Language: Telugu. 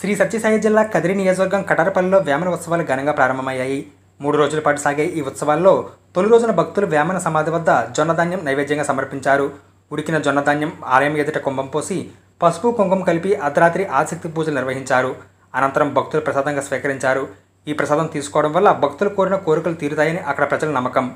శ్రీ సత్యసాయి జిల్లా కదిరి నియోజకవర్గం కటారపల్లిలో వేమన ఉత్సవాలు ఘనంగా ప్రారంభమయ్యాయి. మూడు రోజుల పాటు సాగే ఈ ఉత్సవాల్లో తొలి రోజున భక్తులు వేమన సమాధి వద్ద జొన్నధాన్యం నైవేద్యంగా సమర్పించారు. ఉడికిన జొన్నధాన్యం ఆలయం ఎదుట కుంభం పోసి పసుపు కుంకుమ కలిపి అర్ధరాత్రి ఆసక్తి పూజలు నిర్వహించారు. అనంతరం భక్తులు ప్రసాదంగా స్వీకరించారు. ఈ ప్రసాదం తీసుకోవడం వల్ల భక్తులు కోరిన కోరికలు తీరుతాయని అక్కడ ప్రజల నమ్మకం.